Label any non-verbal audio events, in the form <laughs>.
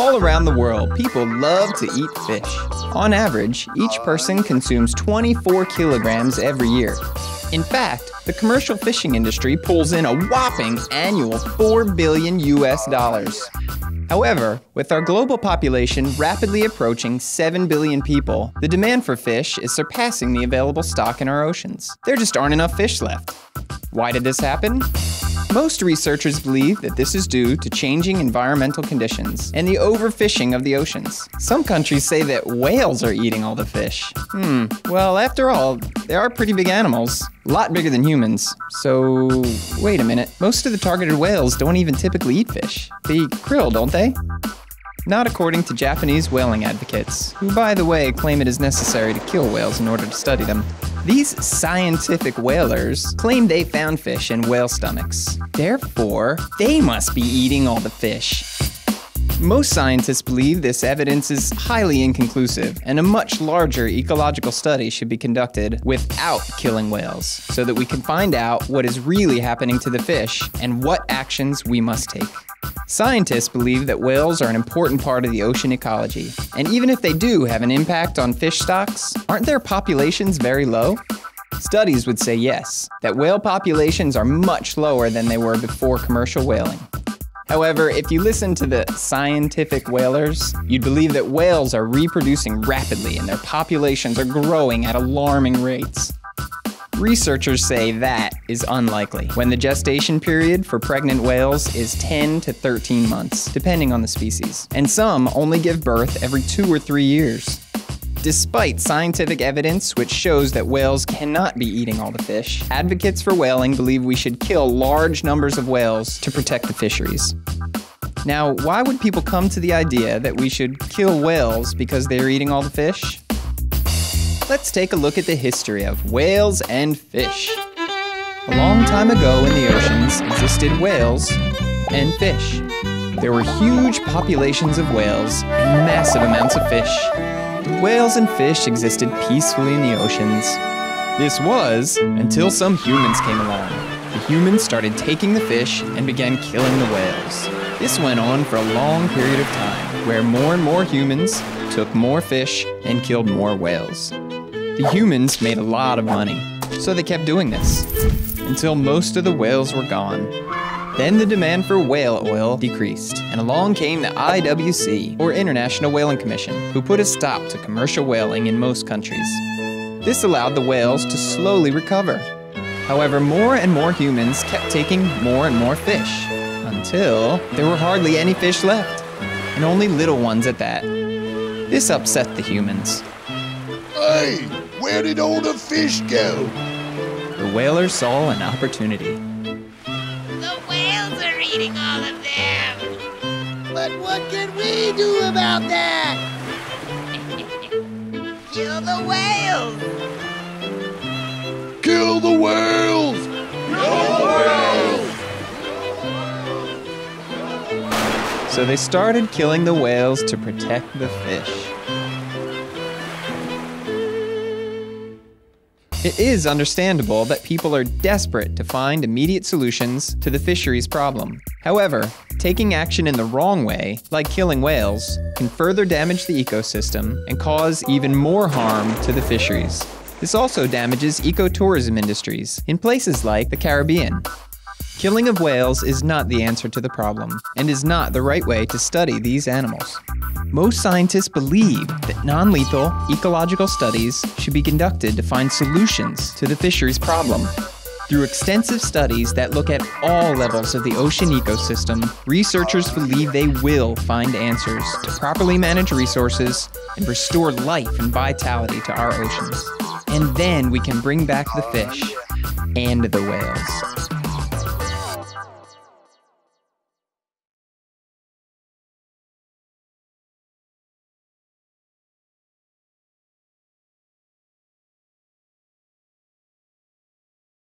All around the world, people love to eat fish. On average, each person consumes 24 kilograms every year. In fact, the commercial fishing industry pulls in a whopping annual 4 billion US dollars. However, with our global population rapidly approaching 7 billion people, the demand for fish is surpassing the available stock in our oceans. There just aren't enough fish left. Why did this happen? Most researchers believe that this is due to changing environmental conditions and the overfishing of the oceans. Some countries say that whales are eating all the fish. Hmm, well, after all, they are pretty big animals, a lot bigger than humans. So, wait a minute, most of the targeted whales don't even typically eat fish. They eat krill, don't they? Not according to Japanese whaling advocates, who, by the way, claim it is necessary to kill whales in order to study them. These scientific whalers claim they found fish in whale stomachs. Therefore, they must be eating all the fish. Most scientists believe this evidence is highly inconclusive, and a much larger ecological study should be conducted without killing whales, so that we can find out what is really happening to the fish and what actions we must take. Scientists believe that whales are an important part of the ocean ecology, and even if they do have an impact on fish stocks, aren't their populations very low? Studies would say yes, that whale populations are much lower than they were before commercial whaling. However, if you listen to the scientific whalers, you'd believe that whales are reproducing rapidly and their populations are growing at alarming rates. Researchers say that is unlikely when the gestation period for pregnant whales is 10 to 13 months, depending on the species, and some only give birth every two or three years. Despite scientific evidence which shows that whales cannot be eating all the fish, advocates for whaling believe we should kill large numbers of whales to protect the fisheries. Now, why would people come to the idea that we should kill whales because they are eating all the fish? Let's take a look at the history of whales and fish. A long time ago in the oceans existed whales and fish. There were huge populations of whales and massive amounts of fish. The whales and fish existed peacefully in the oceans. This was until some humans came along. The humans started taking the fish and began killing the whales. This went on for a long period of time, where more and more humans took more fish and killed more whales. The humans made a lot of money, so they kept doing this until most of the whales were gone. Then the demand for whale oil decreased, and along came the IWC, or International Whaling Commission, who put a stop to commercial whaling in most countries. This allowed the whales to slowly recover. However, more and more humans kept taking more and more fish, until there were hardly any fish left, and only little ones at that. This upset the humans. Hey, where did all the fish go? The whalers saw an opportunity. The whales are eating all of them. But what can we do about that? <laughs> Kill the whales. Kill the whales! Kill the whales! So they started killing the whales to protect the fish. It is understandable that people are desperate to find immediate solutions to the fisheries problem. However, taking action in the wrong way, like killing whales, can further damage the ecosystem and cause even more harm to the fisheries. This also damages ecotourism industries in places like the Caribbean. Killing of whales is not the answer to the problem, and is not the right way to study these animals. Most scientists believe that non lethal ecological studies should be conducted to find solutions to the fisheries problem. Through extensive studies that look at all levels of the ocean ecosystem, researchers believe they will find answers to properly manage resources and restore life and vitality to our oceans. And then we can bring back the fish and the whales.